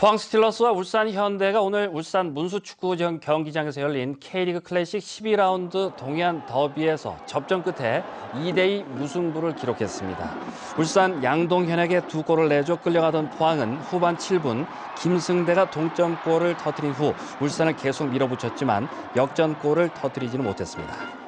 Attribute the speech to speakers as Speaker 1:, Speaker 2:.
Speaker 1: 포항 스틸러스와 울산 현대가 오늘 울산 문수축구 경기장에서 열린 K리그 클래식 12라운드 동해안 더비에서 접전 끝에 2대2 무승부를 기록했습니다. 울산 양동현에게 두 골을 내줘 끌려가던 포항은 후반 7분 김승대가 동점골을 터뜨린 후 울산을 계속 밀어붙였지만 역전골을 터뜨리지는 못했습니다.